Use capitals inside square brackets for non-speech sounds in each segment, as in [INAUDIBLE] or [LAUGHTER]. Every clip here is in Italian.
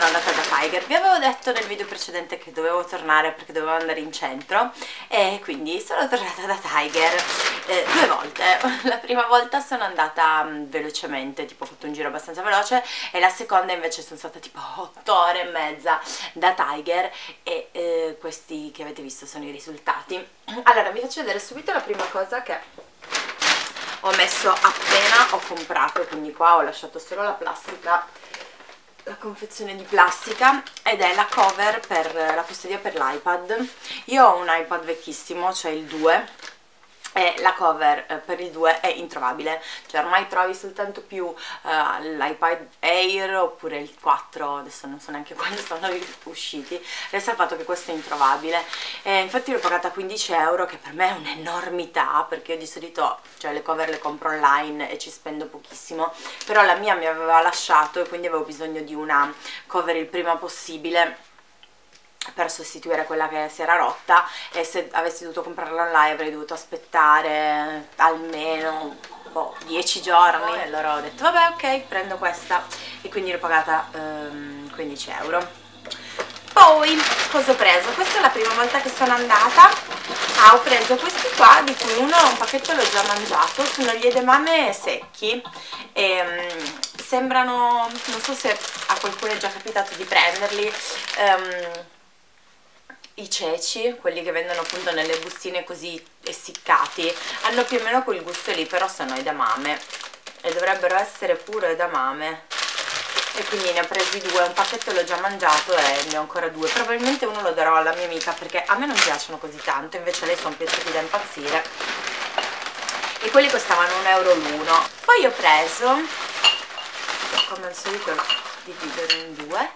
sono andata da Tiger. Vi avevo detto nel video precedente che dovevo tornare perché dovevo andare in centro e quindi sono tornata da Tiger eh, due volte. [LAUGHS] La prima volta sono andata mh, velocemente tipo ho fatto un giro abbastanza veloce e la seconda invece sono stata tipo [LAUGHS] 8 ore e mezza da Tiger e eh, questi che avete visto sono i risultati. [CLEARS THROAT] Allora vi faccio vedere subito la prima cosa che ho messo appena ho comprato quindi qua ho lasciato solo la plastica la confezione di plastica ed è la cover per la custodia per l'iPad. Io ho un iPad vecchissimo, cioè il 2 e la cover eh, per il 2 è introvabile. Cioè ormai trovi soltanto più uh, l'iPad Air oppure il 4 adesso non so neanche [LAUGHS] quali sono usciti. Resta il fatto che questo è introvabile. E infatti l'ho pagata 15 euro che per me è un'enormità perché io di solito cioè le cover le compro online e ci spendo pochissimo. Però la mia mi aveva lasciato e quindi avevo bisogno di una cover il prima possibile per sostituire quella che si era rotta e se avessi dovuto comprarla online avrei dovuto aspettare almeno boh, 10 giorni. E allora ho detto vabbè ok prendo questa. E quindi l'ho pagata um, 15 euro. Poi cosa ho preso? questa è la prima volta che sono andata. Ah, ho preso questi qua di cui uno un pacchetto l'ho già mangiato sono gli edamame secchi. E, um, sembrano non so se a qualcuno è già capitato di prenderli um, i ceci, quelli che vendono appunto nelle bustine così essiccati, hanno più o meno quel gusto lì, però sono edamame. E dovrebbero essere puro edamame. E quindi ne ho presi due, un pacchetto l'ho già mangiato e ne ho ancora due, probabilmente uno lo darò alla mia amica perché a me non piacciono così tanto, invece a lei sono piaciuti da impazzire. E quelli costavano un euro l'uno. Poi ho preso come al solito dividono in due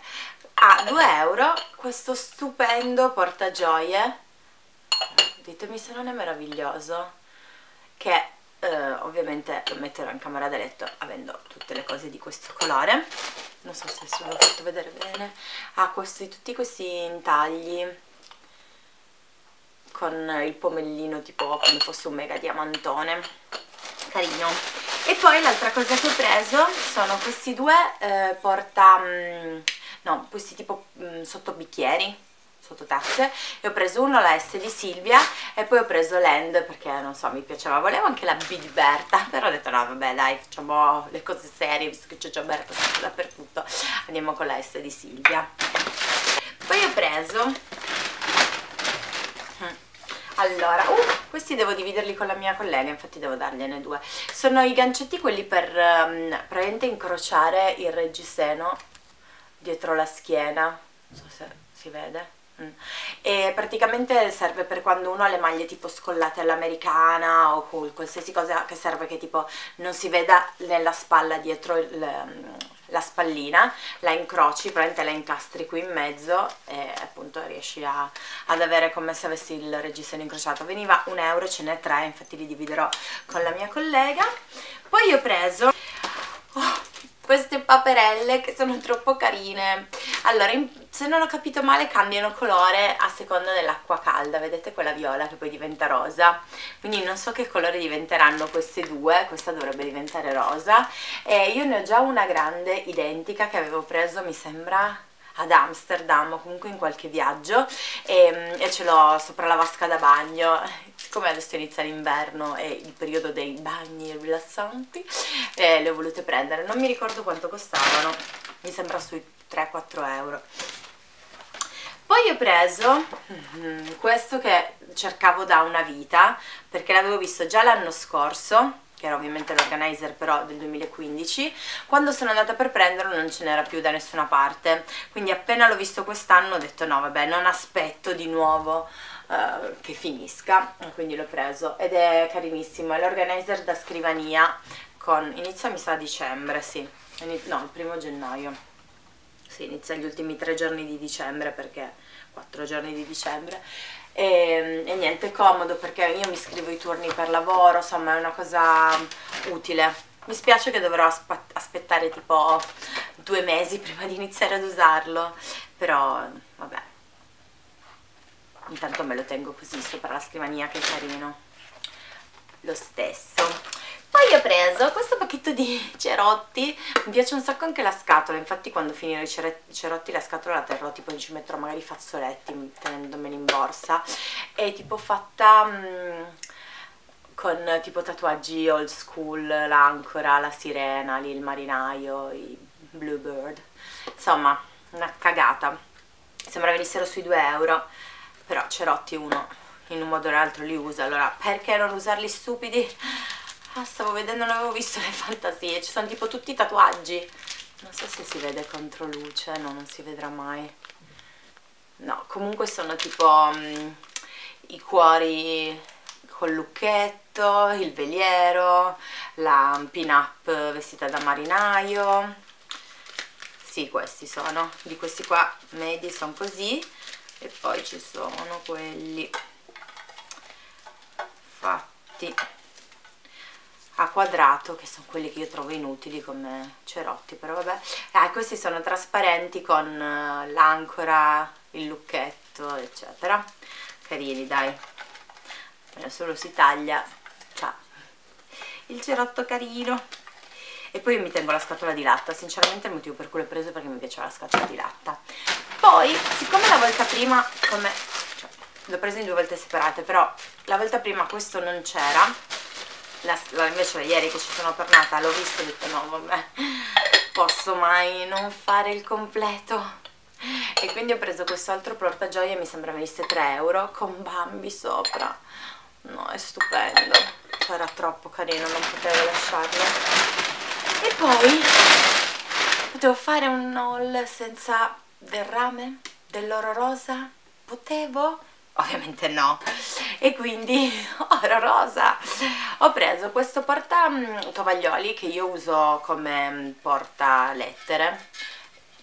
a 2 euro questo stupendo portagioie ditemi se non è meraviglioso che eh, ovviamente lo metterò in camera da letto avendo tutte le cose di questo colore. Non so se l'ho fatto vedere bene. Ha questi, tutti questi intagli con il pomellino tipo come fosse un mega diamantone. Carino. E poi l'altra cosa che ho preso sono questi due eh, porta mh, mm, no, questi tipo mh, mm, sottobicchieri sottotazze e ho preso uno la S di Silvia e poi ho preso l'End perché non so mi piaceva. Volevo anche la B di Berta però ho detto no vabbè dai facciamo le cose serie visto che c'è già Berta dappertutto. Andiamo con la S di Silvia. Poi ho preso mm, allora, uh, questi devo dividerli con la mia collega, infatti devo dargliene due. Sono i gancetti quelli per um, praticamente incrociare il reggiseno dietro la schiena, non so se si vede. Mm. E praticamente serve per quando uno ha le maglie tipo scollate all'americana o qualsiasi cosa che serve che tipo non si veda nella spalla dietro il, la spallina, la incroci, praticamente la incastri qui in mezzo e appunto riesci a, ad avere come se avessi il reggiseno incrociato. Veniva un euro, ce n'è tre, infatti li dividerò con la mia collega. Poi ho preso... Queste paperelle che sono troppo carine. Allora se non ho capito male cambiano colore a seconda dell'acqua calda. Vedete quella viola che poi diventa rosa. Quindi non so che colore diventeranno queste due questa dovrebbe diventare rosa. E io ne ho già una grande identica che avevo preso mi sembra ad Amsterdam o comunque in qualche viaggio. E, e ce l'ho sopra la vasca da bagno siccome adesso inizia l'inverno e il periodo dei bagni rilassanti eh, le ho volute prendere. Non mi ricordo quanto costavano mi sembra sui 3-4 euro. Poi ho preso mm, questo che cercavo da una vita perché l'avevo visto già l'anno scorso che era ovviamente l'organizer però del 2015 quando sono andata per prenderlo non ce n'era più da nessuna parte. Quindi appena l'ho visto quest'anno ho detto no vabbè non aspetto di nuovo uh, che finisca quindi l'ho preso ed è carinissimo è l'organizer da scrivania con inizia mi sa a dicembre sì no il primo gennaio. Sì inizia gli ultimi tre giorni di dicembre perché quattro giorni di dicembre. E, e, niente, comodo perché io mi scrivo i turni per lavoro, insomma è una cosa utile. Mi spiace che dovrò aspettare tipo due mesi [LAUGHS] prima di iniziare ad usarlo, però vabbè, intanto me lo tengo così sopra la scrivania che è carino. Lo stesso. poi ho preso questo pacchetto di [LAUGHS] cerotti, mi piace un sacco anche la scatola, infatti quando finirò i cerotti la scatola la terrò tipo ci metterò magari i fazzoletti tenendomeli in borsa, è tipo fatta mh, mm, con tipo tatuaggi old school, l'ancora, la sirena, lì il marinaio, i bluebird, insomma una cagata, sembra venissero sui 2 euro, però cerotti uno in un modo o l'altro li usa, allora perché non usarli stupidi? Ah, stavo vedendo, non avevo visto le fantasie, ci sono tipo tutti i tatuaggi. Non so se si vede contro luce, no, non si vedrà mai. No, comunque sono tipo um, i cuori col lucchetto, il veliero, la pin-up vestita da marinaio. Sì, questi sono. Di questi qua medi sono così. E poi ci sono quelli fatti a quadrato che sono quelli che io trovo inutili come cerotti però vabbè. Ah, questi sono trasparenti con uh, l'ancora il lucchetto eccetera. Carini dai. Solo si taglia il cerotto carino. E poi mi tengo la scatola di latta. Sinceramente il motivo per cui l'ho preso è perché mi piaceva la scatola di latta poi siccome la volta prima come cioè, l'ho preso in due volte separate però la volta prima questo non c'era invece ieri che ci sono tornata l'ho visto e ho detto no vabbè posso mai non fare il completo? E quindi ho preso questo altro portagioia mi sembra venisse 3 euro con Bambi sopra. No è stupendo. Era troppo carino non potevo lasciarlo. E poi potevo fare un haul senza del rame dell'oro rosa potevo? ovviamente no. E quindi [LAUGHS] oro rosa. Ho preso questo porta mm, tovaglioli che io uso come mm, porta lettere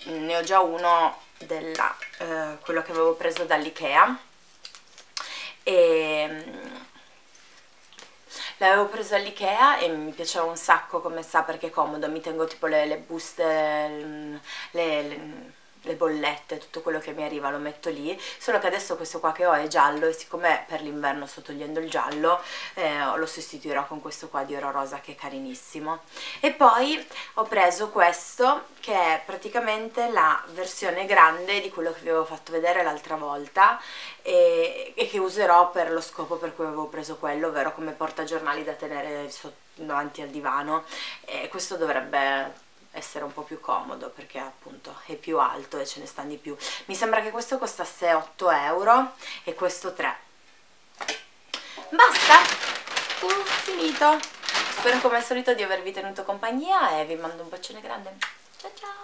ne ho già uno della eh, quello che avevo preso dall'Ikea. E mm, l'avevo preso all'Ikea e mi piaceva un sacco come sa perché è comodo. Mi tengo tipo le, le buste le, le le bollette, tutto quello che mi arriva lo metto lì, solo che adesso questo qua che ho è giallo e siccome per l'inverno sto togliendo il giallo eh, lo sostituirò con questo qua di oro rosa che è carinissimo. E poi ho preso questo che è praticamente la versione grande di quello che vi avevo fatto vedere l'altra volta e, e, che userò per lo scopo per cui avevo preso quello, ovvero come portagiornali da tenere davanti al divano e questo dovrebbe essere un po' più comodo perché appunto è più alto e ce ne stanno di più. Mi sembra che questo costasse 8 euro e questo 3 basta! Uh, finito. Spero come al solito di avervi tenuto compagnia e vi mando un bacione grande. Ciao ciao